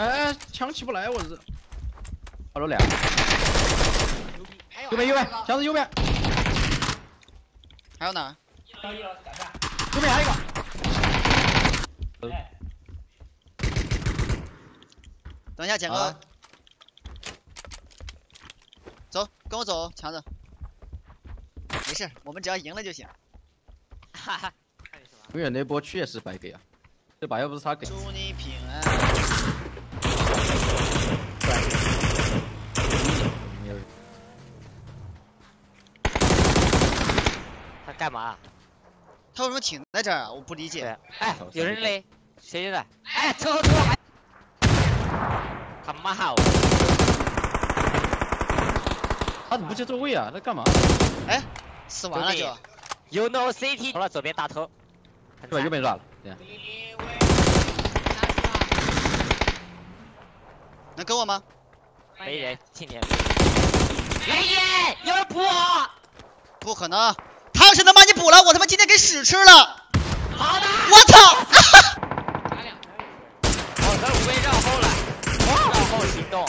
哎哎，枪起不来，我日。好多俩。右边右边，箱子右边。还有哪？右边还有一个。等一下，捡个。走，跟我走，强子。没事，我们只要赢了就行。哈哈。永远那波确实白给啊，这把要不是他给。祝你平安。他干嘛？他为什么停在这儿啊？我不理解。哎，有人嘞，谁的？哎，车后车后还。他妈好。他怎么不接座位啊？他干嘛？哎，死完了就。You know CT。好了，左边大头。对，右边抓了。对。能跟我吗？没人，今天。雷爷，有人补我。不可能，汤神能把你补了，我他妈今天给屎吃了。好的。我操！打两条哦，咱五位绕后了，绕后行动。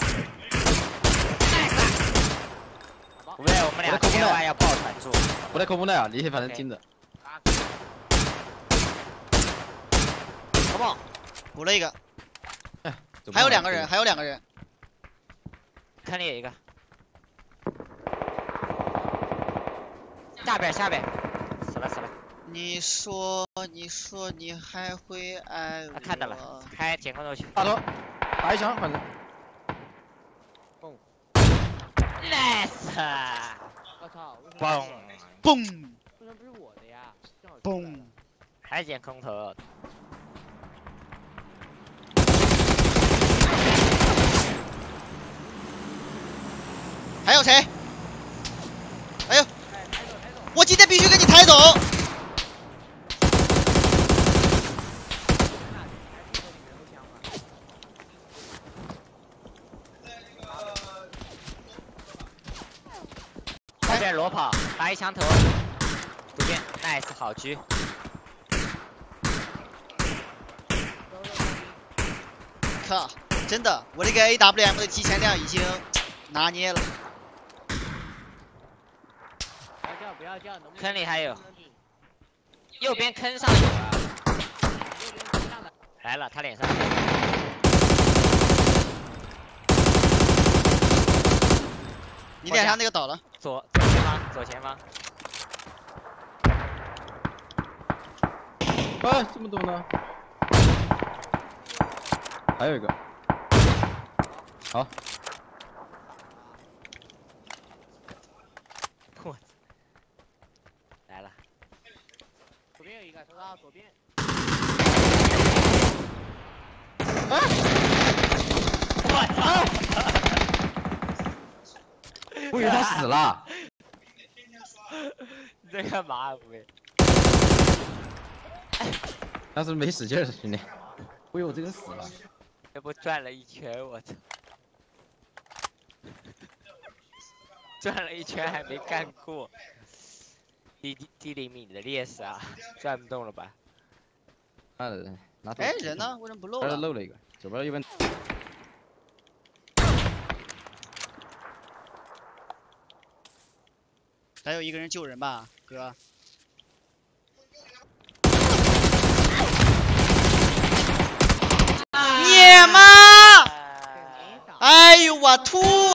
五位，我们俩千万要抱团住。我在空风带啊，你反正听着。好不好？补了一个。还有两个人，还有两个人。看你有一个。下边下边，死了死了。你说你说你还会爱我？看到了，开监控头去。大头，打一枪，反正。嘣。Nice。我操！嘣嘣。为什么不是我的呀？嘣。还捡空投。还有谁？哎呦！我今天必须给你抬走！这边裸跑，打一枪头，左边 nice 好狙。靠！真的，我这个 AWM 的提前量已经拿捏了。坑里还有，右边坑上有啊，来了，他脸上。你脸上那个倒了，左方，左前方。哎，这么多呢？还有一个，好。收到左边。啊！我操！我以为他死了。你在干嘛，五位？当时没使劲儿，兄弟。我以为我这个死了。这不转了一圈，我操！转了一圈还没干过。低低低厘米的劣势啊，转不动了吧？哎，人呢？为什么不漏了？漏了一个，左边右边。还有一个人救人吧，哥。你妈！哎呦我吐！